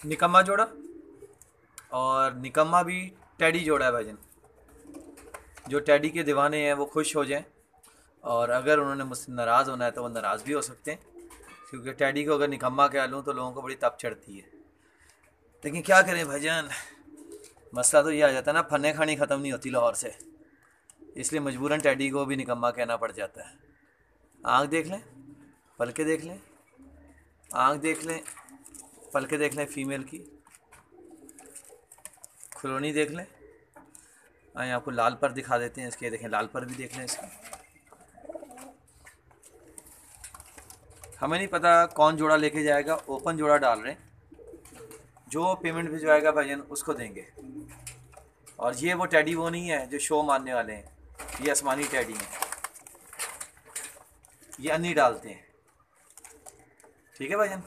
निकम्मा जोड़ा और निकम्मा भी टैडी जोड़ा है भाईजन। जो टैडी के दीवाने हैं, वो खुश हो जाएँ और अगर उन्होंने मुझसे नाराज़ होना है तो वो नाराज़ भी हो सकते हैं। क्योंकि टैडी को अगर निकम्मा कह लूँ तो लोगों को बड़ी तप चढ़ती है। लेकिन क्या करें भाईजान? मसला तो ये आ जाता है ना फने खानी ख़त्म नहीं होती लाहौर से। इसलिए मजबूरन टैडी को भी निकम्मा कहना पड़ जाता है। आँख देख लें, पलके देख लें, आँख देख लें। पलके देख लें फ़ीमेल की। खुलोनी देख लें। आए आपको लाल पर दिखा देते हैं इसके। देखें, लाल पर भी देख लें इसका। हमें नहीं पता कौन जोड़ा लेके जाएगा, ओपन जोड़ा डाल रहे हैं। जो पेमेंट भिजवाएगा भाईजान उसको देंगे। और ये वो टैडी वो नहीं है जो शो मारने वाले हैं। ये आसमानी टैडी हैं। ये अन्नी डालते हैं। ठीक है भाईजान